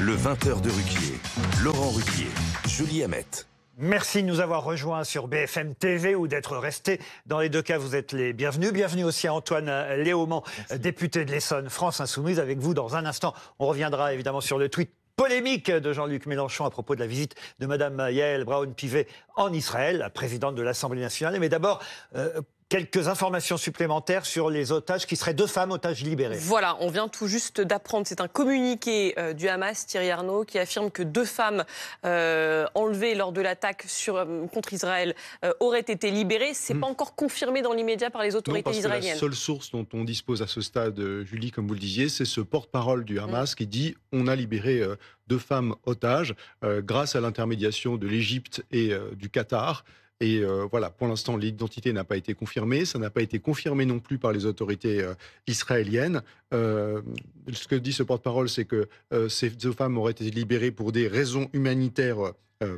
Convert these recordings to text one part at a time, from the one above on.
Le 20h de Ruquier. Laurent Ruquier. Julie Hamet. Merci de nous avoir rejoints sur BFM TV ou d'être restés. Dans les deux cas, vous êtes les bienvenus. Bienvenue aussi à Antoine Léaumont, député de l'Essonne, France Insoumise. Avec vous, dans un instant, on reviendra évidemment sur le tweet polémique de Jean-Luc Mélenchon à propos de la visite de Mme Yael Braun-Pivet en Israël, la présidente de l'Assemblée nationale. Mais d'abord, euh, quelques informations supplémentaires sur les otages qui seraient deux femmes otages libérées. Voilà, on vient tout juste d'apprendre, c'est un communiqué euh, du Hamas, Thierry Arnaud, qui affirme que deux femmes euh, enlevées lors de l'attaque euh, contre Israël auraient été libérées. C'est n'est hmm. pas encore confirmé dans l'immédiat par les autorités israéliennes. la seule source dont on dispose à ce stade, Julie, comme vous le disiez, c'est ce porte-parole du Hamas hmm. qui dit on a libéré deux femmes otages grâce à l'intermédiation de l'Égypte et du Qatar. Et euh, voilà, pour l'instant, l'identité n'a pas été confirmée. Ça n'a pas été confirmé non plus par les autorités euh, israéliennes. Euh, ce que dit ce porte-parole, c'est que ces deux femmes auraient été libérées pour des raisons humanitaires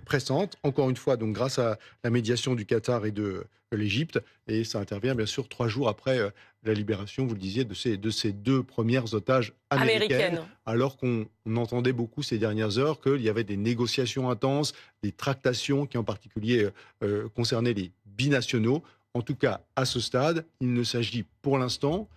pressantes. Encore une fois, donc grâce à la médiation du Qatar et de l'Égypte. Et ça intervient bien sûr trois jours après euh, la libération, vous le disiez, de ces, de ces deux premières otages américaines. Alors qu'on entendait beaucoup ces dernières heures qu'il y avait des négociations intenses, des tractations qui en particulier euh, euh, concernaient les binationaux. En tout cas, à ce stade, il ne s'agit pour l'instant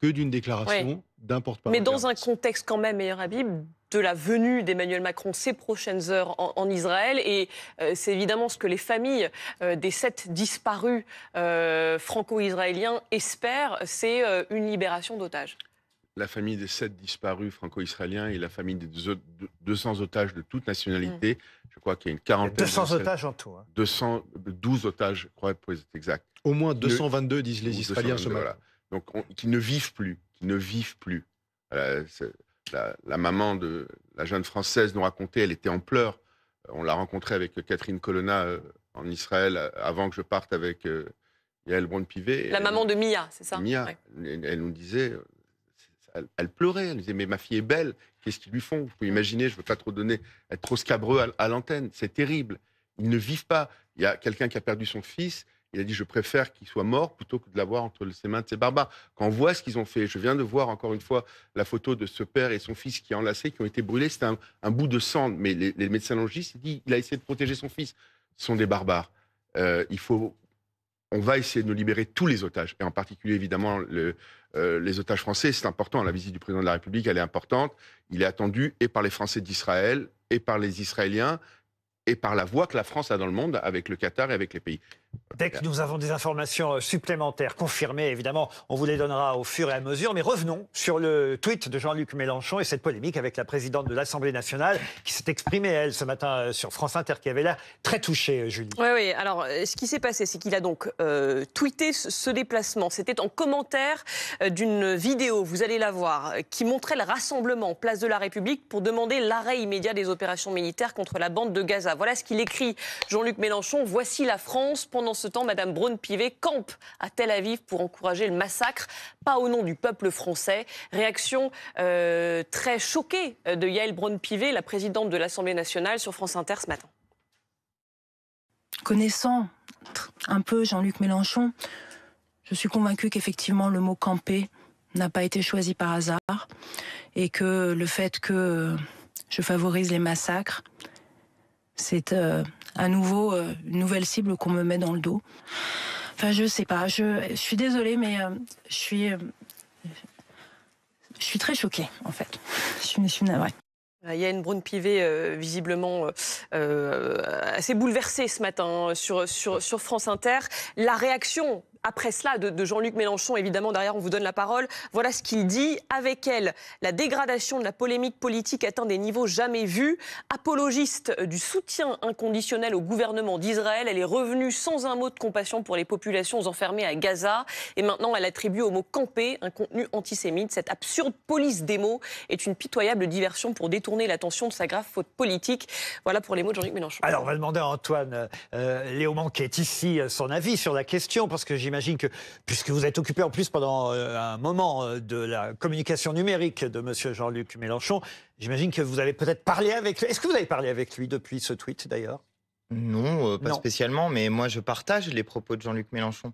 que d'une déclaration d'un porte-parole. Mais dans un contexte quand même, meilleur Habib, de la venue d'Emmanuel Macron ces prochaines heures en, Israël. Et euh, c'est évidemment ce que les familles euh, des sept disparus euh, franco-israéliens espèrent, c'est une libération d'otages. La famille des sept disparus franco-israéliens et la famille des 200 otages de toute nationalité. Mm. Je crois qu'il y a une quarantaine. 200 otages en tout. Hein. 212 otages, je crois, pour être exact. Au moins 222, disent les Israéliens ce matin. Donc, qui ne vivent plus, ne vivent plus. la, maman de la jeune française nous racontait, elle était en pleurs. Euh, on l'a rencontrée avec Catherine Colonna euh, en Israël euh, avant que je parte avec Yael Braun-Pivet. La maman de Mia, c'est ça Mia, elle, nous disait, elle, pleurait, elle disait, mais ma fille est belle, qu'est-ce qu'ils lui font? Vous pouvez imaginer, je ne veux pas trop donner, être trop scabreux à l'antenne, c'est terrible. Ils ne vivent pas. Il y a quelqu'un qui a perdu son fils, il a dit Je préfère qu'il soit mort plutôt que de l'avoir entre ses mains de ces barbares. Quand on voit ce qu'ils ont fait, je viens de voir encore une fois la photo de ce père et son fils qui enlacés, qui ont été brûlés. C'était un, bout de sang, mais les, médecins logistes disent Il a essayé de protéger son fils. Ce sont des barbares. Euh, il faut. On va essayer de nous libérer tous les otages, et en particulier évidemment euh, les otages français. C'est important. La visite du président de la République, elle est importante. Il est attendu et par les Français d'Israël et par les Israéliens et par la voix que la France a dans le monde avec le Qatar et avec les pays. Dès que nous avons des informations euh, supplémentaires confirmées, évidemment, on vous les donnera au fur et à mesure. Mais revenons sur le tweet de Jean-Luc Mélenchon et cette polémique avec la présidente de l'Assemblée nationale qui s'est exprimée, elle, ce matin euh, sur France Inter, qui avait l'air très touchée, euh, Julie. Oui, oui. Alors, ce qui s'est passé, c'est qu'il a donc tweeté ce déplacement. C'était en commentaire d'une vidéo, vous allez la voir, qui montrait le rassemblement place de la République pour demander l'arrêt immédiat des opérations militaires contre la bande de Gaza. Voilà ce qu'il écrit, Jean-Luc Mélenchon. Voici la France pendant ce temps, Madame Braun-Pivet campe à Tel Aviv pour encourager le massacre, pas au nom du peuple français. Réaction euh, très choquée de Yael Braun-Pivet, la présidente de l'Assemblée nationale, sur France Inter ce matin. Connaissant un peu Jean-Luc Mélenchon, je suis convaincue qu'effectivement le mot camper n'a pas été choisi par hasard et que le fait que je favorise les massacres, c'est euh, à nouveau euh, une nouvelle cible qu'on me met dans le dos. Enfin, je sais pas. Je, suis désolée, mais euh, je suis, je suis très choquée en fait. Je suis, je suis navrée. Il y a une Brune Pivet visiblement assez bouleversée ce matin sur, sur, sur France Inter. La réaction après cela de, Jean-Luc Mélenchon, évidemment, derrière, on vous donne la parole. Voilà ce qu'il dit. Avec elle, la dégradation de la polémique politique atteint des niveaux jamais vus. Apologiste du soutien inconditionnel au gouvernement d'Israël, elle est revenue sans un mot de compassion pour les populations enfermées à Gaza. Et maintenant, elle attribue au mot camper un contenu antisémite. Cette absurde police des mots est une pitoyable diversion pour détourner l'attention de sa grave faute politique. Voilà pour les mots de Jean-Luc Mélenchon. Alors, on va demander à Antoine euh, Léaumont, qui est ici, euh, son avis sur la question, parce que j'imagine que, puisque vous êtes occupé en plus pendant euh, un moment euh, de la communication numérique de M. Jean-Luc Mélenchon, j'imagine que vous avez peut-être parlé avec lui. Est-ce que vous avez parlé avec lui depuis ce tweet d'ailleurs? Non, euh, pas spécialement, mais moi je partage les propos de Jean-Luc Mélenchon.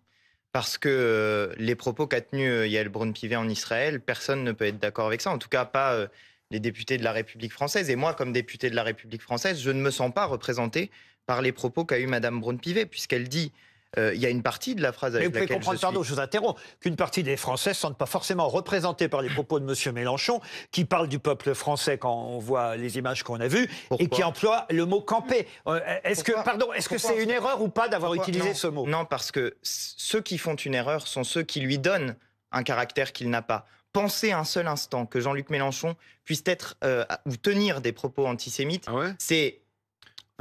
Parce que les propos qu'a tenus Yael Braun-Pivet en Israël, personne ne peut être d'accord avec ça. En tout cas, pas les députés de la République française. Et moi, comme député de la République française, je ne me sens pas représenté par les propos qu'a eu Madame Braun-Pivet, puisqu'elle dit euh, il y a une partie de la phrase Mais avec vous pouvez comprendre, je suis... pardon, je vous interromps, qu'une partie des Français ne se sentent pas forcément représentés par les propos de M. Mélenchon, qui parle du peuple français quand on voit les images qu'on a vues, Pourquoi et qui emploie le mot camper. Euh, Est-ce que, pardon, est-ce que c'est une erreur ou pas d'avoir utilisé Non, ce mot? Non, parce que ceux qui font une erreur sont ceux qui lui donnent un caractère qu'il n'a pas. Pensez un seul instant que Jean-Luc Mélenchon puisse être euh, ou tenir des propos antisémites, Ah ouais? c'est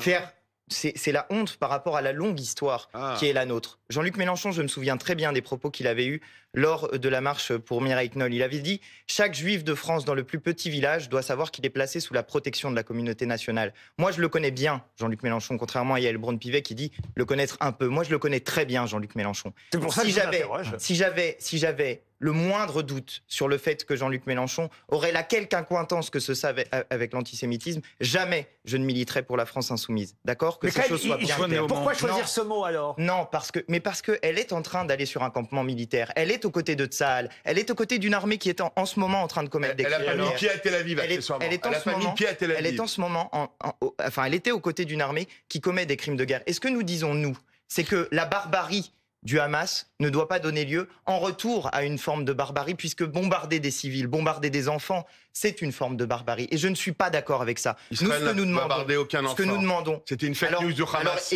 faire. C'est la honte par rapport à la longue histoire Ah. qui est la nôtre. Jean-Luc Mélenchon, je me souviens très bien des propos qu'il avait eus lors de la marche pour Mireille Knoll. Il avait dit Chaque juif de France dans le plus petit village doit savoir qu'il est placé sous la protection de la communauté nationale. Moi, je le connais bien, Jean-Luc Mélenchon, contrairement à Yael Braun-Pivet qui dit le connaître un peu. Moi, je le connais très bien, Jean-Luc Mélenchon. C'est pour ça si que j'avais, si j'avais, si j'avais le moindre doute sur le fait que Jean-Luc Mélenchon aurait la quelque incointance que ce savait avec l'antisémitisme, jamais je ne militerais pour la France insoumise. D'accord? Que Mais ces choses soient bien claires. Pourquoi Non. choisir ce mot alors? Non, parce que, mais parce qu'elle est en train d'aller sur un campement militaire. Elle est aux côtés de Tsahal. Elle est aux côtés d'une armée qui est en, en ce moment en train de commettre des Elle a crimes pas de mis guerre. pied à Tel Aviv, Elle est- elle est en Elle ce pas mis moment- pied à Tel Elle est en ce moment, en, en- au- enfin, elle était aux côtés d'une armée qui commet des crimes de guerre. Et ce que nous disons, nous, c'est que la barbarie du Hamas ne doit pas donner lieu en retour à une forme de barbarie, puisque bombarder des civils, bombarder des enfants, c'est une forme de barbarie. Et je ne suis pas d'accord avec ça. Israël nous, ce que nous demandons, aucun ce que enfant. nous demandons, C'était une fake alors, news du Hamas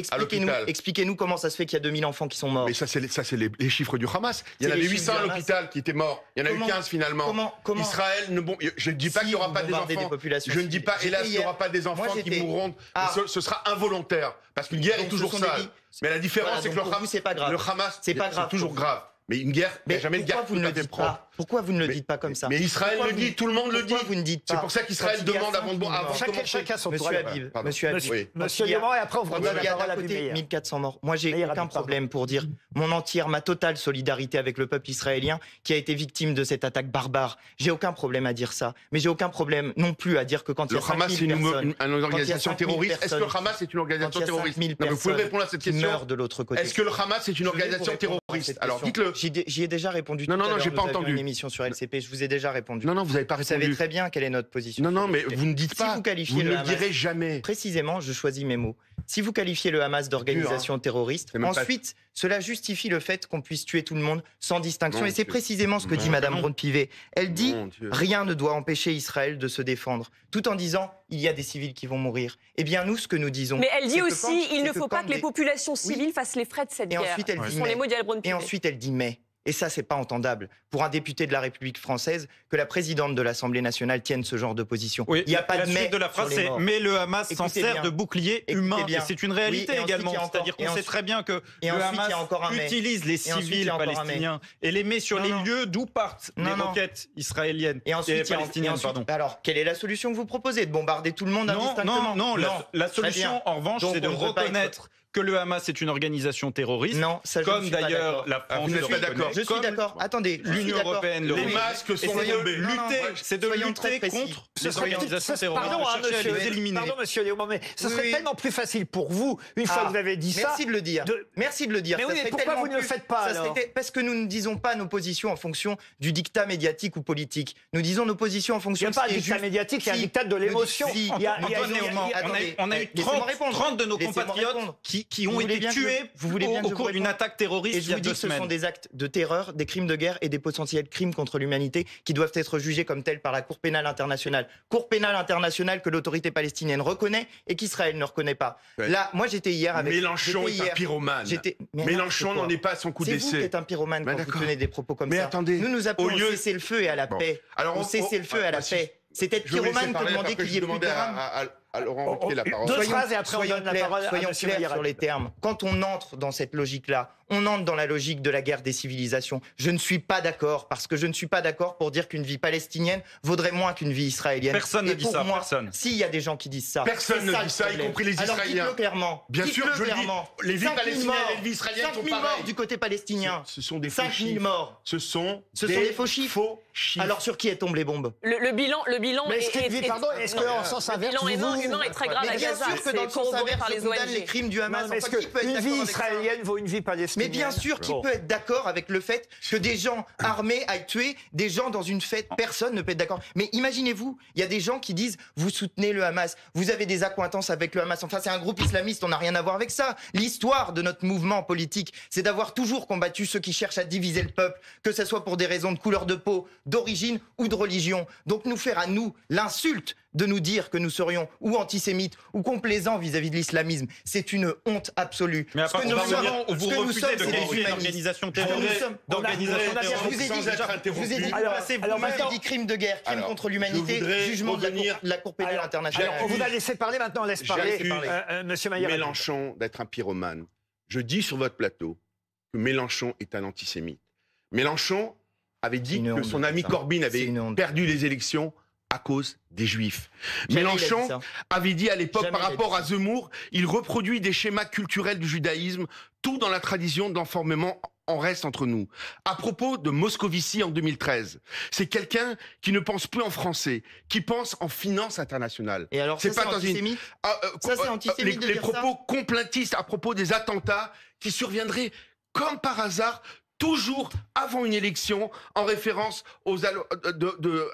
expliquez-nous, comment ça se fait qu'il y a 2000 enfants qui sont morts. Mais ça, c'est les, chiffres du Hamas. Il y en avait les chiffres 800 à l'hôpital qui étaient morts. Il y en a Comment- eu 15 finalement. comment- comment- Israël ne bon, je ne dis pas Si qu'il n'y aura pas des enfants. des je ne dis pas, hélas, il n'y aura pas des enfants Moi, qui mourront. Ah. Ce, ce sera involontaire. Parce qu'une guerre Donc, est toujours sale. Mais la différence, Voilà, c'est que le, pour Ham- vous, c'est pas grave. le Hamas, C'est toujours grave. Mais une guerre, il n'y a jamais de guerre vous ne le dites pas Pourquoi vous ne le Mais- dites pas comme ça Mais Israël Pourquoi le vous- dit, tout le monde le dit. Pourquoi vous ne dites pas C'est pour ça qu'Israël demande avant de, 5000 avant. Chacun, commencer. chacun son tour. Monsieur Habib, pardon. Monsieur Habib. Oui. monsieur et après on vous la parole à côté Bibi. 1400 morts. Moi, j'ai aucun problème pour dire mon entière, ma totale solidarité avec le peuple israélien qui a été victime de cette attaque barbare. J'ai aucun problème à dire ça. Mais j'ai aucun problème non plus à dire que quand il y Le a Hamas, 5000 c'est une, personnes, une- une organisation 5000 terroriste. Est-ce que le Hamas est une organisation terroriste? 5000 Non, mais Vous pouvez répondre à cette question. de l'autre côté. Est-ce que le Hamas est une organisation terroriste? Alors dites-le. J'y ai- déjà répondu. Non, non, non, j'ai pas entendu. Émission sur LCP. Je vous ai déjà répondu. Non, non, vous n'avez pas Vous savez très bien quelle est notre position. Non, non, mais vous ne dites Si pas. vous qualifiez Vous le ne le Hamas- direz jamais. Précisément, je choisis mes mots. Si vous qualifiez le Hamas d'organisation terroriste, même pas- ensuite, cela justifie le fait qu'on puisse tuer tout le monde sans distinction. Mon Et c'est précisément ce que dit Madame. Braun-Pivet. Elle dit rien ne doit empêcher Israël de se défendre, tout en disant il y a des civils qui vont mourir. Eh bien, nous, ce que nous disons. Mais elle dit aussi quand- il ne faut pas que les des- populations civiles fassent les frais de cette Et guerre. ensuite, elle Ce dit sont les mais. mots d'Yael Et ensuite, elle dit mais. Et ça, c'est pas entendable pour un député de la République française que la présidente de l'Assemblée nationale tienne ce genre de position. Oui, Il n'y a pas la de mais de la phrase, c'est mais le Hamas s'en sert de bouclier humain. Et c'est une Oui, et réalité également. C'est-à-dire qu'on sait très bien que et le ensuite, Hamas il y a encore un mais. utilise les civils palestiniens et les met sur Non, les non. lieux d'où partent les Non, non. roquettes israéliennes Et ensuite, a- et palestiniennes. ensuite- pardon. alors, quelle est la solution que vous proposez? De bombarder tout le monde Non, indistinctement? non, non, la, la solution, en revanche, c'est de reconnaître que le Hamas est une organisation terroriste. Non, ça, je comme d'ailleurs la Ah, France vous n'êtes pas d'accord. Je suis d'accord. Attendez, L'Union européenne le Les masques sont c'est de tombés. C'est de lutter contre les organisations terroristes, Pardon, de monsieur, les éliminer. pardon, monsieur Léaumont, mais ce serait tellement plus facile pour vous, une fois Ah, que vous avez dit ça. Merci de le dire. de- Merci de le dire. Mais oui, pourquoi vous ne le faites pas, Parce que nous ne disons pas nos positions en fonction du dictat médiatique ou politique. Nous disons nos positions en Il fonction n'y a de pas qui est dictat médiatique, il y a un dictat de l'émotion. Il il il on a, eu laissez-moi 30, répondre. 30 de nos compatriotes répondre. Qui, qui ont été je- tués vous voulez bien au, au cours d'une attaque terroriste Et il je y a vous dis deux que ce sont des actes de terreur, des crimes de guerre et des potentiels crimes contre l'humanité qui doivent être jugés comme tels par la Cour pénale internationale. Cour pénale internationale que l'autorité palestinienne reconnaît et qu'Israël ne reconnaît pas. Ouais. Là, moi j'étais hier avec. Mélenchon est un pyromane. Mélenchon n'en est pas à son coup C'est vous qui d'essai. êtes un pyromane Ben quand vous tenez des propos comme Mais ça. attendez, nous nous appelons au lieu- cesser le feu et à la Bon. paix. Alors, on on- cesser le feu et à la ah, paix. Je vais vous laisser pyromane demander après, qu'il y ait plus de. À, à- à Laurent Wauquiez la parole. Deux Soyons- phrases et après on soyons donne la clairs- parole à soyons clairs sur les termes. Quand on entre dans cette logique-là, on entre dans la logique de la guerre des civilisations. Je ne suis pas d'accord parce que je ne suis pas d'accord pour dire qu'une vie palestinienne vaudrait moins qu'une vie israélienne. Personne Et ne dit ça, moi, personne. S'il y a des gens qui disent ça, Personne ne ça dit ça, y compris les Alors Israéliens. dites-le clairement. Bien sûr, je le dis. clairement. Les vies 5 000 palestiniennes morts. et les vies israéliennes 5 000 sont morts du côté palestinien. Ce sont des faux 5 000 chiffres. morts. Ce sont Ce sont des faux chiffres. Faux chiffres. Alors sur qui elles tombent les bombes? Le, le bilan, le bilan Mais est-ce est, que, est- pardon, est-ce non, qu'en sens inverse, vous humain est très grave Mais à bien Gaza. sûr que dans C'est le sens corroboré inverse, par les ONG. les crimes du Hamas. Non, mais est-ce Enfin, qui peut être qu'une vie israélienne vaut une vie palestinienne? Mais bien sûr, qui Bon. peut être d'accord avec le fait que des gens armés aillent tuer des gens dans une fête Personne ne peut être d'accord. Mais imaginez-vous, il y a des gens qui disent vous soutenez le Hamas, vous avez des accointances avec le Hamas. Enfin, c'est un groupe islamiste, on n'a rien à voir avec ça. L'histoire de notre mouvement politique, c'est d'avoir toujours combattu ceux qui cherchent à diviser le peuple, que ce soit pour des raisons de couleur de peau, d'origine ou de religion. Donc nous faire à nous l'insulte de nous dire que nous serions ou antisémites ou complaisants vis-à-vis de l'islamisme, c'est une honte absolue. Mais à Ce que nous sommes- ce vous que nous refusez sommes, de c'est des qualifier une organisation terroriste d'organisation terroriste. je vous ai dit- je vous ai dit, Alors, passez, vous alors m'avez maintenant- dit crime de guerre, crime Alors, contre l'humanité, jugement de la Cour, de la Cour pénale Alors, internationale. alors, on vous a laissé parler, maintenant on laisse parler euh, euh, Monsieur Maillard. Mélenchon d'être un pyromane. Je dis sur votre plateau que Mélenchon est un antisémite. Mélenchon avait dit que son ami dire. Corbyn avait perdu les élections à cause des Juifs. Jamais Mélenchon ça. avait dit à l'époque par rapport à Zemmour, il reproduit des schémas culturels du judaïsme, tout dans la tradition d'enformement en reste entre nous. À propos de Moscovici en 2013, c'est quelqu'un qui ne pense plus en français, qui pense en finance internationale. Et alors, C'est ça, pas dans une- antisémite Ah, euh, Ça, c'est euh, antisémite les, de les dire propos complaintistes à propos des attentats qui surviendraient comme par hasard toujours avant une élection en référence aux, allo- de, de- de-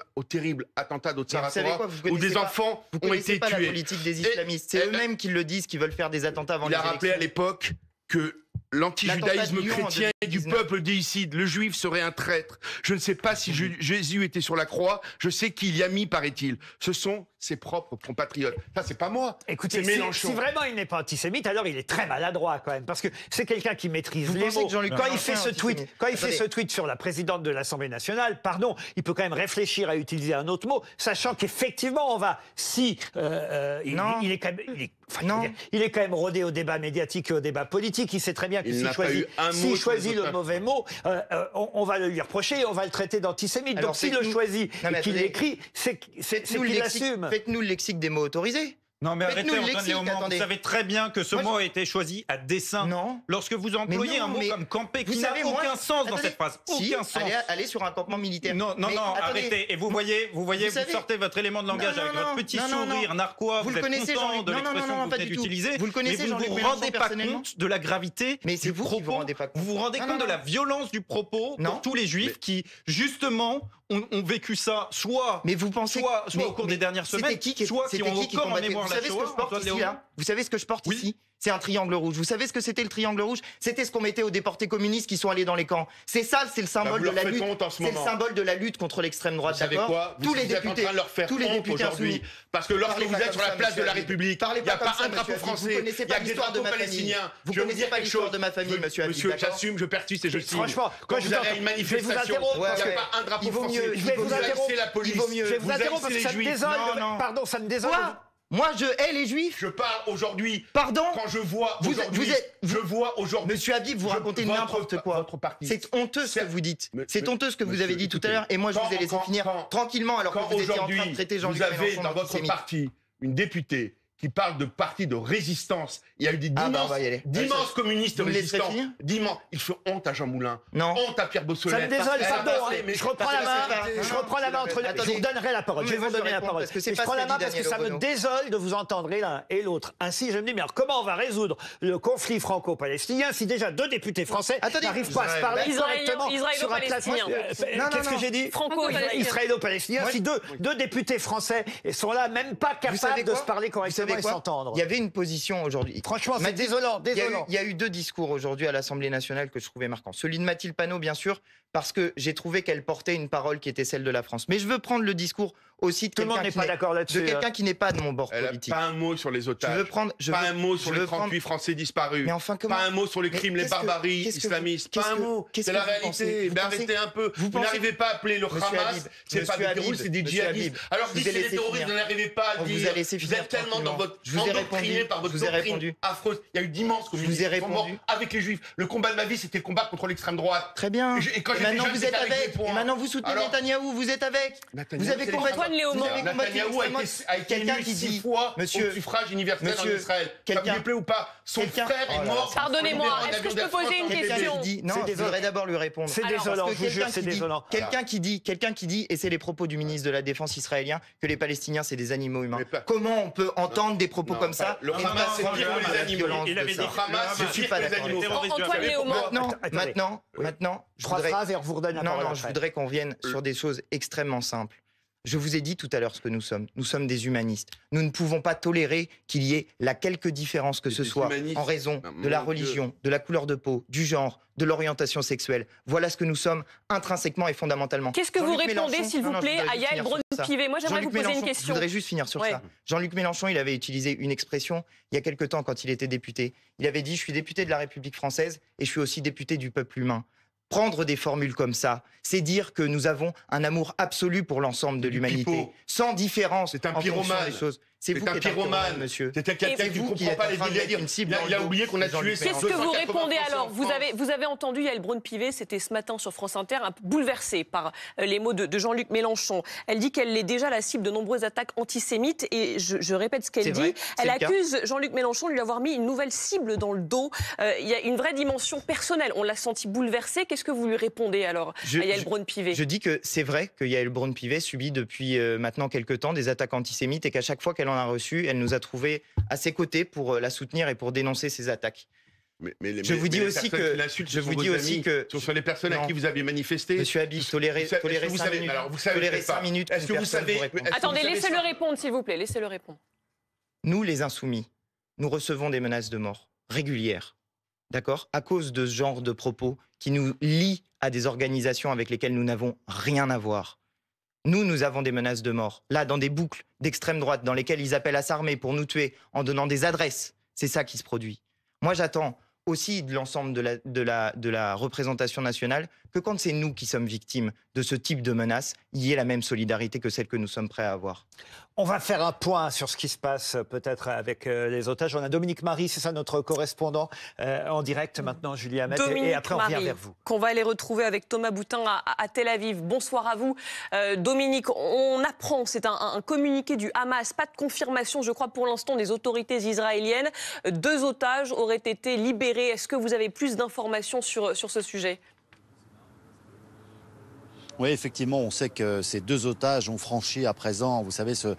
d'Otsaratora où des pas- enfants Vous ont été pas la tués. politique des islamistes. C'est et- eux-mêmes qui le disent, qui veulent faire des attentats avant Il les a rappelé à l'époque que l'antijudaïsme chrétien du 2019. peuple déicide, le juif serait un traître. Je ne sais pas si Ju- Jésus était sur la croix, je sais qu'il y a mis, paraît-il. Ce sont ses propres compatriotes. Ça, c'est pas moi, Écoutez, c'est si, Mélenchon. si vraiment il n'est pas antisémite, alors il est très maladroit quand même, parce que c'est quelqu'un qui maîtrise Vous les mots. que Quand il fait ce tweet, quand il fait ce tweet sur la présidente de l'Assemblée nationale, pardon, il peut quand même réfléchir à utiliser un autre mot, sachant qu'effectivement on va, si euh, euh, il, Non. il est quand même, il est, enfin, Non. il est quand même rodé au débat médiatique et au débat politique. Il sait très bien que Il s'il n'a pas choisit, choisit le mauvais mot, euh, euh, on, on va le lui reprocher, et on va le traiter d'antisémite. Donc s'il le choisit Non, et qu'il l'écrit, c'est qu'il l'assume. Faites-nous le lexique des mots autorisés. Non, mais arrêtez, Antoine lexique, Léaumont. Vous savez très bien que ce Moi, je- mot a été choisi à dessein. Non. Lorsque vous employez non, un mot mais comme camper, Vous qui n'a aucun moi- sens dans cette phrase. Si, Aucun sens. Allez, allez sur un campement militaire. Non, non, Mais non, attendez. arrêtez. Et vous voyez, vous voyez, Vous vous, savez- sortez votre élément de langage Non, avec non, votre petit sourire narquois. Vous Vous, le êtes connaissez, content de l'expression que vous venez d'utiliser. Vous le connaissez, mais vous ne vous rendez pas compte de la gravité Mais c'est vous qui vous rendez pas compte. Vous vous rendez compte de la violence du propos pour tous les juifs qui, justement, ont, vécu ça soit, Mais vous pensez soit, au cours des dernières semaines, soit qui ont encore en mémoire Vous savez ce que Shoah, je porte Antoine ici Vous savez ce que je porte Oui. ici? C'est un triangle rouge. Vous savez ce que c'était le triangle rouge? C'était ce qu'on mettait aux déportés communistes qui sont allés dans les camps. C'est ça, c'est le symbole vous de la lutte. C'est le symbole de la lutte contre l'extrême droite. Vous savez d'accord? quoi? Vous Tous les députés, en train de leur faire tous les députés aujourd'hui. Parce que lorsque vous êtes sur la place de la. République, il n'y a pas un drapeau français, Vous connaissez il y a pas que des l'histoire de drapeaux ma famille. palestiniens. Vous connaissez pas l'histoire de ma famille, monsieur Monsieur, j'assume, je persiste et je signe. Franchement, quand vous entends- une manifestation, il n'y a pas un drapeau il vaut français. mieux- Je vais vous interrompre. Je vais vous, interrompre parce que ça me désole. Pardon, ça me désole. Moi, je hais les juifs. Je parle aujourd'hui. Pardon Quand je vois Vous- aujourd'hui, vous êtes- je vois aujourd'hui. Monsieur Habib, vous racontez n'importe quoi. C'est honteux ce que vous dites. C'est honteux ce que vous avez dit tout à l'heure. Et moi, je vous ai laissé finir tranquillement alors que vous étiez en train de traiter vous Jean-Luc avez Mélenchon dans votre parti une députée qui parle de parti de résistance. Il y a eu des Ah bah, d'immenses communistes résistants. finir D'immenses. Il fait honte à Jean Moulin. Non. Honte à Pierre Beausoleil. Ça me désole, hein. mais- Je reprends la main. Je reprends la main entre les. Je vous donnerai la parole. Je vais vous donner la parole. je prends la main parce que ça me désole de vous entendre l'un et l'autre. Ainsi, je me dis, mais alors comment on va résoudre le conflit franco-palestinien si déjà deux députés français n'arrivent pas à se parler correctement sur un plateau. Euh, Qu'est-ce que j'ai dit Franco-palestinien. Israélo-palestinien. Si deux, députés français sont là, même pas capables de se parler correctement savez quoi. Il y avait une position aujourd'hui. Franchement, c'est Mathilde- désolant, Il y, a eu, désolant. il y a eu deux discours aujourd'hui à l'Assemblée nationale que je trouvais marquants. Celui de Mathilde Panot, bien sûr, parce que j'ai trouvé qu'elle portait une parole qui était celle de la France. Mais je veux prendre le discours aussi de monde quelqu'un qui n'est- d'accord de là-dessus. hein. quelqu'un qui n'est pas de mon bord Elle a politique. pas un mot sur les Je otages. veux prendre. Je pas veux- un mot sur les veux prendre- 38 Français disparus. Mais enfin, comment Pas un mot sur les crimes, les barbaries que islamistes. Pas un mot. C'est la vous réalité. pensez Mais pensez- arrêtez un peu. vous n'arrivez pas à appeler le Monsieur Hamas. C'est pas des terroristes, c'est des djihadistes. Alors dites laissé terroristes, vous n'arrivez pas à vous dire. Vous êtes tellement dans votre Je vous ai endoctriné répondu. par votre doctrine répondu. affreuse. Il y a eu d'immenses communistes qui sont répondu. morts avec les juifs. Le combat de ma vie, c'était le combat contre l'extrême droite. Très bien. Et quand Et maintenant vous êtes avec. Et maintenant vous soutenez Netanyahou. Vous êtes avec. Vous avez combattu. Netanyahou a été, Quelqu'un qui dit. fois Monsieur- au suffrage universel Monsieur- en Israël. Ça quelqu'un- vous plaît ou pas? Son frère Oh est là mort. Pardonnez-moi, est-ce que je peux poser une question. Non, je d'abord lui répondre. C'est désolant, je jure, quelqu'un c'est qui dit- désolant. Quelqu'un qui dit, quelqu'un qui dit, et c'est les propos du ministre de la Défense israélien, que les Palestiniens c'est des animaux humains. Comment on peut entendre des propos comme ça le et Hamas, pas c'est les animaux. violence Il avait dit Le Hamas, Je c'est suis pas d'accord. Antoine Léaumont. Maintenant, maintenant, maintenant, je Trois voudrais, vous redonne la non, parole non, je voudrais qu'on vienne sur des choses extrêmement simples. Je vous ai dit tout à l'heure ce que nous sommes. Nous sommes des humanistes. Nous ne pouvons pas tolérer qu'il y ait la quelque différence que ce des soit en raison Ah, de la religion, de la couleur de peau, du genre, de l'orientation sexuelle. Voilà ce que nous sommes intrinsèquement et fondamentalement. Qu'est-ce que vous répondez, s'il vous plaît, à Yael. Braun-Pivet Moi, j'aimerais vous Jean-Luc poser une Mélenchon, question. Je voudrais juste finir sur Ouais. ça. Jean-Luc Mélenchon, il avait utilisé une expression il y a quelque temps quand il était député. Il avait dit Je suis député de la République française et je suis aussi député du peuple humain. Prendre des formules comme ça, c'est dire que nous avons un amour absolu pour l'ensemble de l'humanité, sans différence. C'est un pyromane. C'est vous C'est un qui pyromane, monsieur. C'était quelqu'un Et qui vous ne qui comprend pas les délires. mettre une cible Il a, oublié qu'on a tué. Qu'est-ce que vous 280 répondez alors vous avez, vous avez entendu Yael Braun-Pivet, c'était ce matin sur France Inter, un bouleversée par euh, les mots de, de Jean-Luc Mélenchon. Elle dit qu'elle est déjà la cible de nombreuses attaques antisémites et je, je répète ce qu'elle C'est dit. vrai, c'est Elle accuse Jean-Luc Mélenchon de lui avoir mis une nouvelle cible dans le dos. Euh, Il y a une vraie dimension personnelle. On l'a senti bouleversée. Qu'est-ce que vous lui répondez alors Je- à Yael je- Braun-Pivet Je dis que c'est vrai que Yael Braun-Pivet subit depuis euh, maintenant quelques temps des attaques antisémites et qu'à chaque fois qu'elle en a reçu, elle nous a trouvés à ses côtés pour euh, la soutenir et pour dénoncer ces attaques. Mais- mais les- Je mais- vous dis aussi que- je vous dis aussi amis, que- Ce sont les personnes Non. à qui vous avez manifesté. Monsieur est-ce que vous 5 savez- minutes, alors, vous savez pas. cinq minutes Est-ce que vous savez- vous Attendez, laissez-le répondre, s'il vous plaît. Laissez-le répondre. Nous, les insoumis, nous recevons des menaces de mort régulières, d'accord? À cause de ce genre de propos qui nous lient à des organisations avec lesquelles nous n'avons rien à voir. Nous, nous avons des menaces de mort, là, dans des boucles d'extrême droite, dans lesquelles ils appellent à s'armer pour nous tuer en donnant des adresses. C'est ça qui se produit. Moi, j'attends aussi de l'ensemble de la, représentation nationale que quand c'est nous qui sommes victimes de ce type de menaces, il y ait la même solidarité que celle que nous sommes prêts à avoir. On va faire un point sur ce qui se passe euh, peut-être avec euh, les otages. On a Dominique Marie, c'est ça notre correspondant euh, en direct maintenant, Julie Hamet. Et- Dominique Et après, on revient Marie, vers vous. qu'on va aller retrouver avec Thomas Boutin à, à Tel Aviv. Bonsoir à vous. Euh, Dominique, on apprend, c'est un, un communiqué du Hamas, pas de confirmation, je crois, pour l'instant, des autorités israéliennes. Euh, Deux otages auraient été libérés. Est-ce que vous avez plus d'informations sur, sur ce sujet? Oui, effectivement, on sait que ces deux otages ont franchi à présent, vous savez, ce,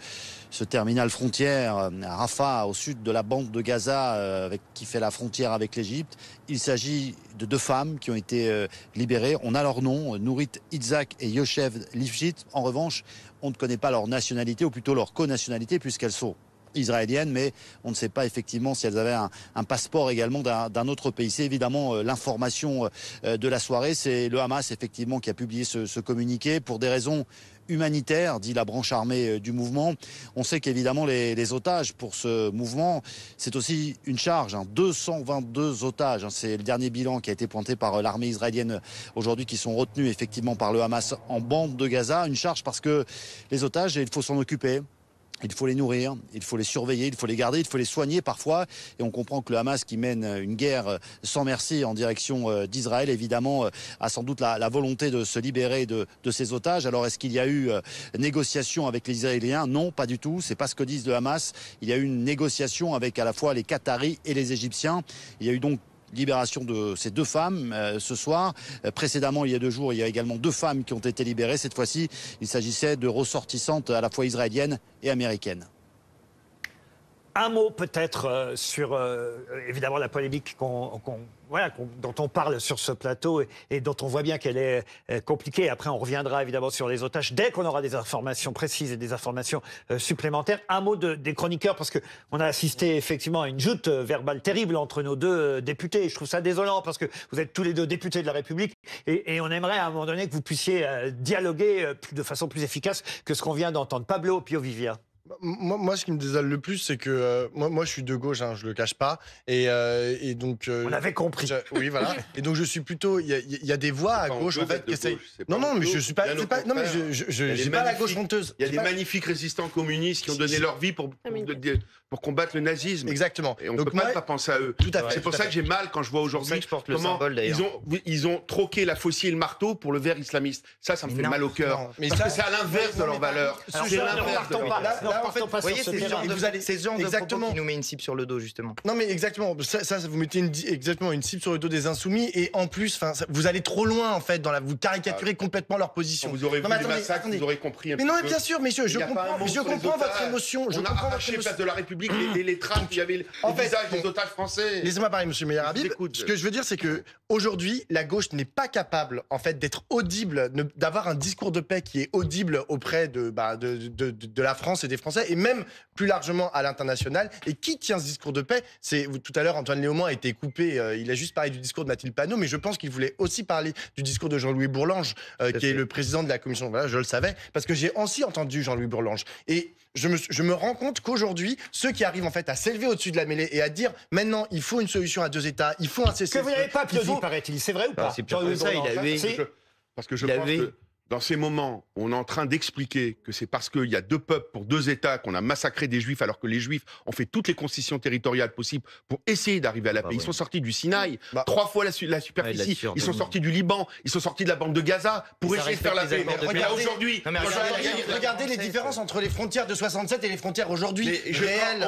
terminal frontière euh, à Rafah, au sud de la bande de Gaza, euh, qui fait la frontière avec l'Égypte. Il s'agit de deux femmes qui ont été euh, libérées. On a leur nom, Nourit Itzak et Yoshev Lifshit. En revanche, on ne connaît pas leur nationalité, ou plutôt leur co-nationalité, puisqu'elles sont israéliennes, mais on ne sait pas effectivement si elles avaient un, passeport également d'un autre pays. C'est évidemment euh, l'information euh, de la soirée. C'est le Hamas effectivement qui a publié ce, communiqué pour des raisons humanitaires, dit la branche armée euh, du mouvement. On sait qu'évidemment les, otages pour ce mouvement, c'est aussi une charge. hein. 222 otages, hein. c'est le dernier bilan qui a été pointé par l'armée israélienne aujourd'hui, qui sont retenus effectivement par le Hamas en bande de Gaza. Une charge parce que les otages, il faut s'en occuper. Il faut les nourrir, il faut les surveiller, il faut les garder, il faut les soigner parfois. Et on comprend que le Hamas, qui mène une guerre sans merci en direction euh, d'Israël, évidemment, euh, a sans doute la, volonté de se libérer de, de ces otages. Alors, est-ce qu'il y a eu euh, négociation avec les Israéliens? Non, pas du tout. C'est pas ce que disent le Hamas. Il y a eu une négociation avec à la fois les Qataris et les Égyptiens. Il y a eu donc libération de ces deux femmes euh, ce soir. Euh, précédemment, il y a deux jours, il y a également deux femmes qui ont été libérées. Cette fois-ci, il s'agissait de ressortissantes à la fois israéliennes et américaines. Un mot peut-être euh, sur euh, évidemment la polémique qu'on, qu'on- voilà, qu'on- dont on parle sur ce plateau et, et dont on voit bien qu'elle est euh, compliquée. Après, on reviendra évidemment sur les otages dès qu'on aura des informations précises et des informations euh, supplémentaires. Un mot de- des chroniqueurs parce que on a assisté effectivement à une joute euh, verbale terrible entre nos deux euh, députés. Je trouve ça désolant parce que vous êtes tous les deux députés de la République et, et on aimerait à un moment donné que vous puissiez dialoguer de façon plus efficace que ce qu'on vient d'entendre. Pablo Piovivia. Moi, moi, ce qui me désole le plus, c'est que euh, moi, moi, je suis de gauche, hein, je le cache pas, et, euh, et donc. euh, On avait compris. je- oui, voilà. Et donc, je suis plutôt. Il y, a- il y a des voix à gauche, en fait, qui essayent. Non, non, mais je suis pas. non, mais je, je, je, pas la gauche honteuse. Il y a des pas- magnifiques résistants communistes qui ont donné leur vie pour, pour, mais- pour combattre le nazisme. Exactement. Et on Donc, peut moi- pas ne pas penser à eux. Tout à fait. C'est pour ça fait. que j'ai mal quand je vois aujourd'hui comment symbole, ils ont, ils ont troqué la faucille et le marteau pour le verre islamiste. Ça, ça me Mais fait non, mal au cœur. mais Parce ça- que c'est à l'inverse de leurs valeurs. C'est ne l'inverse de leurs pas. valeurs. Là- Ne en fait, Vous voyez, c'est ce genre de, qui nous met une cible sur le dos, justement. Non mais exactement, ça, vous mettez une, exactement une cible sur le dos des insoumis et en plus, vous allez trop loin en fait vous caricaturez complètement leur position. vous aurez vu les massacres, vous aurez compris un Mais non, mais bien sûr, messieurs, je comprends, votre émotion. Je comprends votre émotion. de la République les, les, il y avait les En fait, visages des otages français. Laissez-moi parler, Monsieur Meyer Habib. Ce que je veux dire, c'est que aujourd'hui, la gauche n'est pas capable, en fait, d'être audible, d'avoir un discours de paix qui est audible auprès de, bah, de, de, de- de la France et des Français, et même plus largement à l'international. Et qui tient ce discours de paix? C'est tout à l'heure, Antoine Léaumont a été coupé. euh, il a juste parlé du discours de Mathilde Panot, mais je pense qu'il voulait aussi parler du discours de Jean-Louis Bourlange, euh, qui est le président de la commission. Voilà, je le savais, parce que j'ai aussi entendu Jean-Louis Bourlange. Et je me, je me rends compte qu'aujourd'hui, ceux qui arrivent en fait à s'élever au-dessus de la mêlée et à dire maintenant, il faut une solution à deux États, il faut un Que cessez vous n'avez pas applaudi, faut- paraît-il. C'est vrai ou pas Ah, que. Je- Parce que je Il pense avait- que dans ces moments où on est en train d'expliquer que c'est parce qu'il y a deux peuples pour deux États qu'on a massacré des Juifs alors que les Juifs ont fait toutes les concessions territoriales possibles pour essayer d'arriver à la Bah paix. Ils sont sortis du Sinaï, Bah. trois fois la, su- la Ouais, superficie. ils sont on- sortis du Liban, ils sont sortis de la bande de Gaza pour essayer de faire la paix. aujourd'hui, regardez, regarde- regardez, les différences entre les frontières de 67 et les frontières aujourd'hui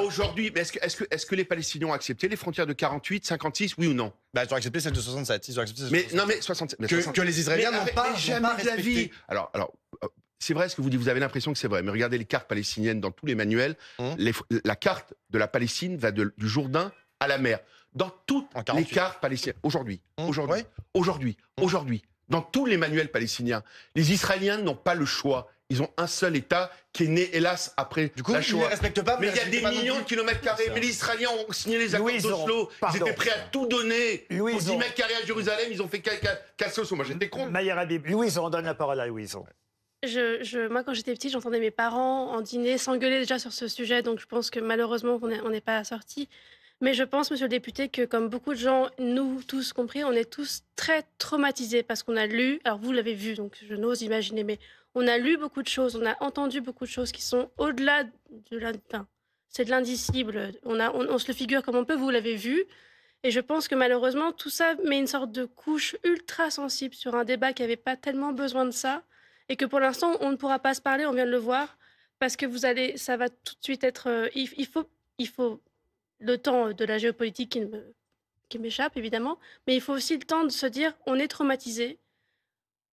aujourd'hui, mais est-ce que, est-ce que, est-ce que les Palestiniens ont accepté les frontières de 48, 56, oui ou non? Bah, ils ont accepté celle de 67. Ils ont accepté celle Mais 67. non, mais 67. mais que, 60 que les Israéliens n'ont pas, jamais pas de la vie. Alors, alors, euh, c'est vrai ce que vous dites. Vous avez l'impression que c'est vrai. Mais regardez les cartes palestiniennes dans tous les manuels. Hum. Les- la carte de la Palestine va de- du Jourdain à la mer. Dans toutes les 48. cartes palestiniennes. Aujourd'hui, Hum, aujourd'hui, aujourd'hui, Hum. aujourd'hui, dans tous les manuels palestiniens, les Israéliens n'ont pas le choix. Ils ont un seul État qui est né, hélas, après Du coup, la ils ne les Shoah. respectent pas. Mais il y a des millions de kilomètres carrés. Mais les Israéliens ont signé les accords Louison, d'Oslo. Ils étaient prêts à tout donner. Louison. Pour 10 mètres carrés à Jérusalem, ils ont fait ca- ca- casser au saut. Moi, j'étais con. Mayer Habib. Louise, on donne la parole à Louise. Je, je- moi, quand j'étais petite, j'entendais mes parents en dîner s'engueuler déjà sur ce sujet, donc je pense que malheureusement, on n'est on n'est pas sorti. Mais je pense, monsieur le député, que comme beaucoup de gens, nous tous compris, on est tous très traumatisés parce qu'on a lu, alors vous l'avez vu, donc je n'ose imaginer, mais on a lu beaucoup de choses, on a entendu beaucoup de choses qui sont au-delà de l'in- enfin, c'est de l'indicible. On, on, se le figure comme on peut, vous l'avez vu. Et je pense que malheureusement, tout ça met une sorte de couche ultra sensible sur un débat qui n'avait pas tellement besoin de ça et que pour l'instant, on ne pourra pas se parler, on vient de le voir, parce que vous allez, ça va tout de suite être. euh, il, faut, il faut le temps de la géopolitique qui qui m'échappe, évidemment, mais il faut aussi le temps de se dire on est traumatisé.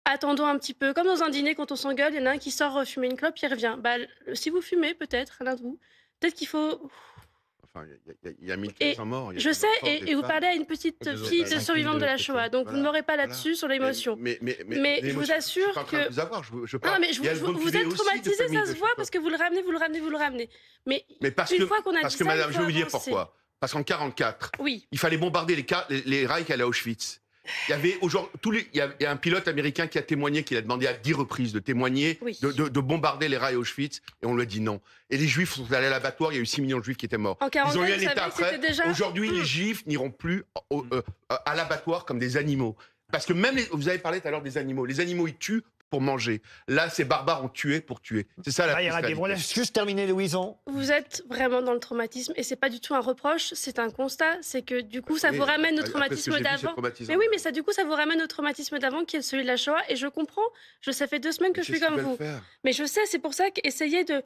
Attendons un petit peu, comme dans un dîner, quand on s'engueule, il y en a un qui sort euh, fumer une clope, il revient. Bah, si vous fumez, peut-être, l'un de vous, peut-être qu'il faut. Enfin, il y a- il y, a- il y a 1000 Et morts. il y a Je sais, et, vous parlez à une petite fille de survivante de la Shoah, donc vous ne m'aurez pas Voilà. là-dessus sur l'émotion. Mais, mais, mais, Mais je vous assure que- vous avoir, je, je Non, mais je vous, êtes traumatisé, ça se voit, parce que vous le ramenez, vous le ramenez, vous le ramenez. Mais Mais parce une que, fois qu'on a parce que madame, je vais vous dire pourquoi. Parce qu'en 44, oui, il fallait bombarder les, les, les Reich à Auschwitz. Il y avait aujourd'hui tous les, il y a, il y a un pilote américain qui a témoigné, qui a demandé à dix reprises de témoigner, Oui. de, de- de bombarder les rails Auschwitz, et on lui a dit non. Et les Juifs sont allés à l'abattoir, il y a eu 6 millions de Juifs qui étaient morts. En Ils ont 44, eu un état après. déjà- Aujourd'hui, les Juifs n'iront plus au- euh, à l'abattoir comme des animaux. Parce que même, les- vous avez parlé tout à l'heure des animaux. Les animaux, ils tuent pour manger. Là, ces barbares ont tué pour tuer. C'est ça la. On laisse juste terminer Louison. vous êtes vraiment dans le traumatisme et c'est pas du tout un reproche, c'est un constat. C'est que du coup, ça Oui, vous ramène au traumatisme d'avant. Mais oui, mais ça, du coup, ça vous ramène au traumatisme d'avant qui est celui de la Shoah. Et je comprends. Je, ça fait deux semaines que Mais je suis comme vous. faire? Mais je sais, c'est pour ça qu'essayez de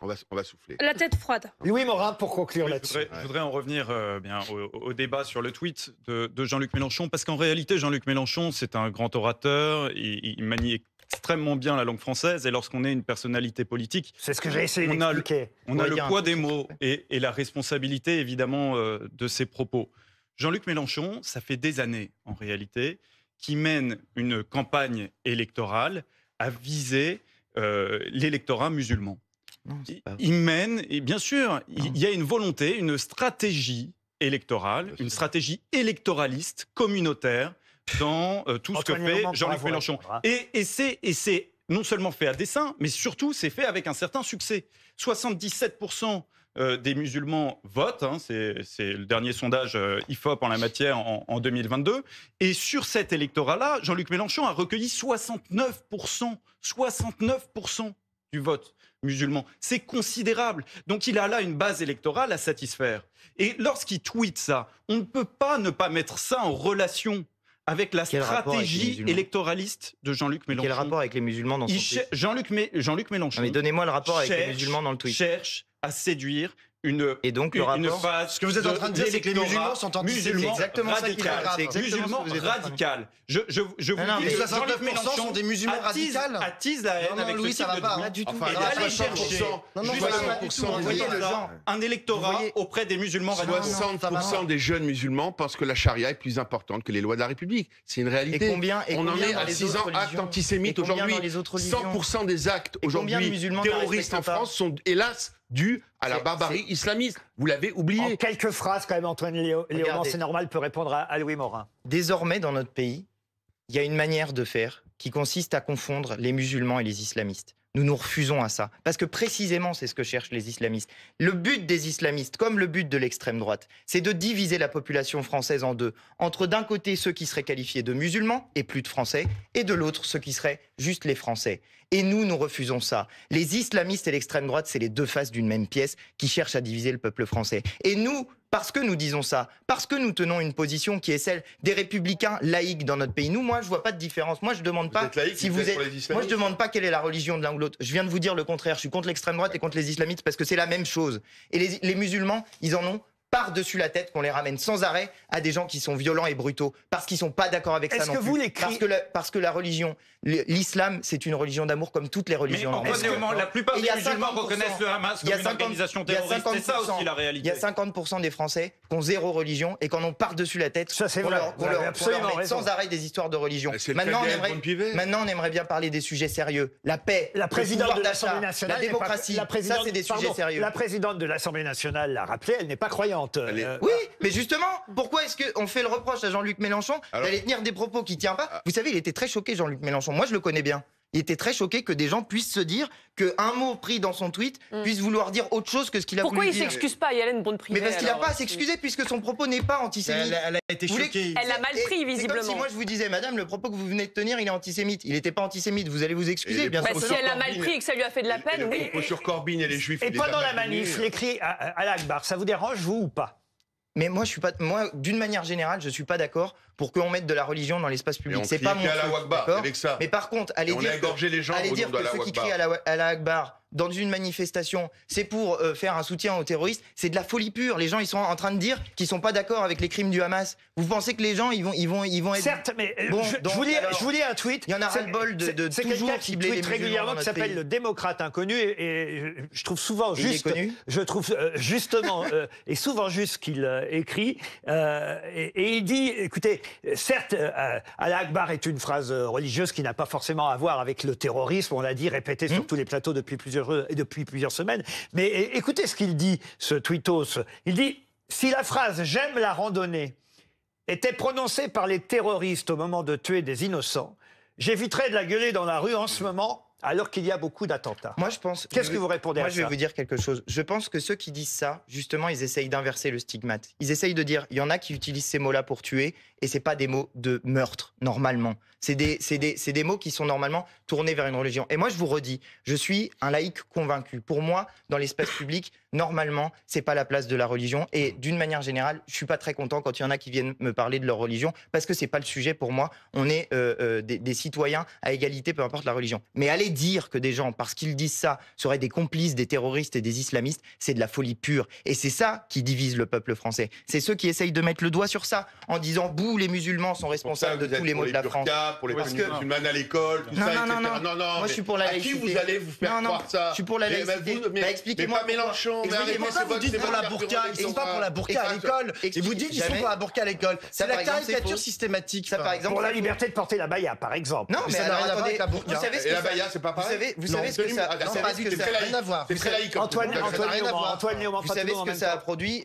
on va, on va souffler. la tête froide. Louis Morin, pour conclure Oui, je, là-dessus. voudrais, je voudrais en revenir euh, bien, au, au débat sur le tweet de, de Jean-Luc Mélenchon, parce qu'en réalité, Jean-Luc Mélenchon, c'est un grand orateur, il, il manie extrêmement bien la langue française, et lorsqu'on est une personnalité politique, C'est ce que j'ai essayé On a le- on a le poids des mots et, et la responsabilité, évidemment, euh, de ses propos. Jean-Luc Mélenchon, ça fait des années, en réalité, qui mène une campagne électorale à viser euh, l'électorat musulman. Non, pas. Il mène, et bien sûr, il il y a une volonté, une stratégie électorale, une stratégie électoraliste, communautaire, dans euh, tout ce que fait Jean-Luc Mélenchon. hein. Et, et c'est non seulement fait à dessein, mais surtout c'est fait avec un certain succès. 77% euh, des musulmans votent, hein, c'est c'est le dernier sondage euh, IFOP en la matière en, en 2022, et sur cet électorat-là, Jean-Luc Mélenchon a recueilli 69%, 69% du vote musulman. C'est considérable. Donc il a là une base électorale à satisfaire. Et lorsqu'il tweet ça, on ne peut pas ne pas mettre ça en relation avec la Quel avec stratégie musulmans? électoraliste de Jean-Luc Mélenchon. Quel rapport avec les musulmans dans son tweet? Jean-Luc Mé- Jean-Luc Mélenchon. Non, mais donnez-moi le rapport avec les musulmans dans le tweet. Cherche à séduire une Et donc, le une, une rapport phase Ce que vous êtes en train de dire, c'est que les musulmans sont antisémites. exactement ça qui est radical. grave. C'est exactement ce que musulman vous êtes en train de dire. radical. Je, je, je vous Non, non, dis mais que 69% Jean-Luc Mélenchon sont des musulmans attise, radicaux. attise la haine Non, non, avec Louis, ça type va de pas. Du tout. Enfin, Et là, d'aller 60%, chercher un le électorat- auprès des musulmans radicaux. 60% des jeunes musulmans pensent que la charia est plus importante que les lois de la République. C'est une Et réalité. combien On en est à les 6 autres ans actes antisémites aujourd'hui. dans les autres religions 100% des actes aujourd'hui musulmans terroristes en France sont hélas dus à la barbarie islamiste. Vous l'avez En oublié. quelques phrases, quand même, Antoine Léo, c'est normal, peut répondre à, à Louis Morin. Désormais, dans notre pays, il y a une manière de faire qui consiste à confondre les musulmans et les islamistes. Nous nous refusons à ça. Parce que précisément, c'est ce que cherchent les islamistes. Le but des islamistes, comme le but de l'extrême droite, c'est de diviser la population française en deux. Entre d'un côté ceux qui seraient qualifiés de musulmans et plus de Français, et de l'autre ceux qui seraient juste les Français. Et nous, nous refusons ça. Les islamistes et l'extrême droite, c'est les deux faces d'une même pièce qui cherchent à diviser le peuple français. Et nous, parce que nous disons ça, parce que nous tenons une position qui est celle des républicains laïcs dans notre pays. Nous, moi, je vois pas de différence. Moi, je demande pas êtes laïque, si vous vous êtes Moi, je demande pas quelle est la religion de l'un ou l'autre. Je viens de vous dire le contraire. Je suis contre l'extrême droite et contre les islamistes parce que c'est la même chose. Et les, les musulmans, ils en ont par-dessus la tête qu'on les ramène sans arrêt à des gens qui sont violents et brutaux parce qu'ils sont pas d'accord avec ça Est-ce non que plus. vous, les parce que la, parce que la religion, l'islam, c'est une religion d'amour comme toutes les Mais religions. Léaumont, la plupart il des y a musulmans 50%. reconnaissent le Hamas Il y comme a une 50 organisation il y a terroriste. C'est ça 50%. aussi la Il réalité. y a 50% des Français qui ont zéro religion et qui en ont par-dessus la tête. Ça, c'est vrai. leur- sans arrêt des histoires de religion. Maintenant on, aimerait, maintenant, on aimerait bien parler des sujets sérieux. La paix, La le présidente de l'Assemblée nationale. la démocratie. la ça, c'est des sujets sérieux. La présidente de l'Assemblée nationale l'a rappelé, elle n'est pas croyante. Euh, Oui, mais justement, pourquoi est-ce qu'on fait le reproche à Jean-Luc Mélenchon d'aller tenir des propos qui tient pas? Ah. Vous savez, il était très choqué, Jean-Luc Mélenchon. Moi, je le connais bien. Il était très choqué que des gens puissent se dire qu'un mot pris dans son tweet Mm. puisse vouloir dire autre chose que ce qu'il a Pourquoi voulu il s'excuse pas, Hélène bonne Mais parce qu'il n'a pas à s'excuser puisque son propos n'est pas antisémite. Elle, elle a été choquée. Elle l'a mal Et- pris, comme visiblement. si moi je vous disais, madame, le propos que vous venez de tenir, il est antisémite. Il n'était pas antisémite. Vous allez vous excuser, bien Bah, sûr. si elle l'a mal pris et que ça lui a fait de la Et peine, le oui. propos sur Corbyn et les Juifs. Et il pendant la manif, les cris à, à l'Akbar, ça vous dérange, vous ou pas? Mais moi, je suis pas. Moi, d'une manière générale, je suis pas d'accord pour qu'on mette de la religion dans l'espace public. C'est pas mon truc, avec ça. Mais par contre, allez dire que- les gens Allez dire que ceux qui crient à la, à la Akbar dans une manifestation, c'est pour euh, faire un soutien aux terroristes, c'est de la folie pure. Les gens, ils sont en train de dire qu'ils sont pas d'accord avec les crimes du Hamas. Vous pensez que les gens, ils vont, ils vont, ils vont être. Certes, mais euh, Bon, je, vous lis, alors, je vous lis un tweet. il y en a ras-le-bol de- c'est- de C'est toujours quelqu'un qui cibler tweet régulièrement qui s'appelle le démocrate inconnu et, et je, trouve souvent juste, connu je trouve euh, justement euh, et souvent juste qu'il écrit et, et il dit, écoutez, certes, Allah Akbar est une phrase religieuse qui n'a pas forcément à voir avec le terrorisme, on l'a dit, répété sur Hmm. tous les plateaux depuis plusieurs et depuis plusieurs semaines, mais écoutez ce qu'il dit, ce tweetos, il dit si la phrase j'aime la randonnée était prononcée par les terroristes au moment de tuer des innocents, j'éviterais de la gueuler dans la rue en ce moment alors qu'il y a beaucoup d'attentats. Moi, je pense. Qu'est-ce que vous répondez Moi, à je vais ça vous dire quelque chose. Je pense que ceux qui disent ça, justement, ils essayent d'inverser le stigmate. Ils essayent de dire, il y en a qui utilisent ces mots-là pour tuer, et c'est pas des mots de meurtre normalement. C'est des, mots qui sont normalement tournés vers une religion. Et moi, je vous redis, je suis un laïc convaincu. Pour moi, dans l'espace public, normalement, c'est pas la place de la religion. Et d'une manière générale, je suis pas très content quand il y en a qui viennent me parler de leur religion, parce que c'est pas le sujet pour moi. On est euh, euh, des, des citoyens à égalité, peu importe la religion. Mais aller dire que des gens, parce qu'ils disent ça, seraient des complices des terroristes et des islamistes, c'est de la folie pure. Et c'est ça qui divise le peuple français. C'est ceux qui essayent de mettre le doigt sur ça, en disant, bouh, les musulmans sont responsables de tous les maux de la France. Pour les Parce que- musulmanes à l'école, tout Non, ça, non, etc. non, non. non, Moi, mais je suis pour la À qui laïcité. vous allez vous faire Non, non, croire ça je suis pour la Mais- mais laïcité. vous- mais- Bah, expliquez-moi Mais pas Mélenchon, mais Expliquez-moi c'est vous dites pour la burqa, ils sont pas pour la burqa à l'école. Et vous dites qu'ils sont pour la burqa à l'école. Ça, C'est par la caricature systématique. Ça, par exemple, Pour la liberté de porter la baya, par exemple. Non, Mais ça n'a alors, rien à voir attendez, avec la burqa. vous savez ce Et que la ça- baya, c'est pas Vous pareil savez, vous savez ce que ça... non, parce que ça- laïque. rien à voir. C'est très laïque. Antoine. Antoine Vous savez ce que ça a produit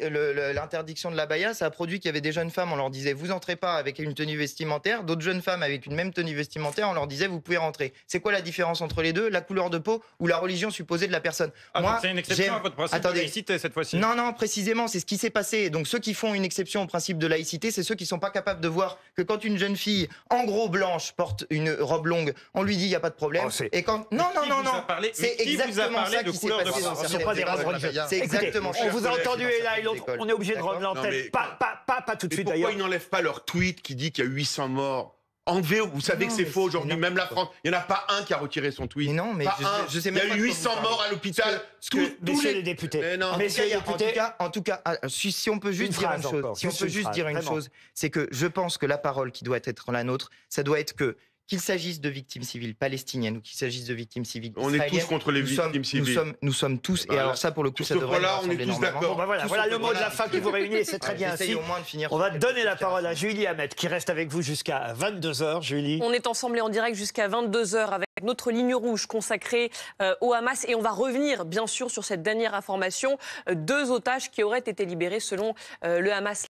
L'interdiction de la baya, ça a produit qu'il y avait des jeunes femmes, on leur disait vous entrez pas avec une tenue vestimentaire, d'autres jeunes femmes avec une mêmes tenues vestimentaires, on leur disait vous pouvez rentrer. C'est quoi la différence entre les deux La couleur de peau ou la religion supposée de la personne? Ah, Moi, c'est une exception à votre principe Attendez. de laïcité cette fois-ci. Non, non, précisément, c'est ce qui s'est passé. Donc ceux qui font une exception au principe de laïcité, c'est ceux qui sont pas capables de voir que quand une jeune fille, en gros blanche, porte une robe longue, on lui dit il y a pas de problème. Oh, et quand non, non, non, non, c'est exactement ça qui s'est passé peau? dans Ce ne sont certaines pas des écoles. races religieuses. C'est exactement. on vous a entendu et là, et l'autre, École. on est obligé de. Non, l'antenne. mais- Pas, pas, pas, pas tout de suite pourquoi d'ailleurs. ils n'enlèvent pas leur tweet qui dit qu'il y a 800 morts Enlevez, vous savez Non, que c'est faux aujourd'hui, même la France, il n'y en a pas un qui a retiré son tweet. Mais non, mais Pas je- un. je sais Il y a eu quoi vous 800 parlez. morts à l'hôpital. Messieurs les- députés. Mais non. En tout, Messieurs cas, les en tout députés. cas, en tout cas, ah, si, si on peut juste Une dire une chose, si on peut juste dire une chose, c'est que je pense que la parole qui doit être la nôtre, ça doit être que qu'il s'agisse de victimes civiles palestiniennes ou qu'il s'agisse de victimes civiles On est tous contre les nous sommes- victimes civiles. Nous sommes, nous sommes tous, et Voilà. alors ça pour le coup, ça devrait point-là, on est tous d'accord. Bon, bah voilà, voilà le mot de la voilà. fin qui vous réunit et c'est très bien ainsi. au moins de finir On va donner la parole à. Julie Hamet qui reste avec vous jusqu'à 22h. Julie. On est ensemble et en direct jusqu'à 22h avec notre ligne rouge consacrée euh, au Hamas et on va revenir bien sûr sur cette dernière information. Euh, deux otages qui auraient été libérés selon euh, le Hamas.